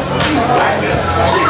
Street fighter.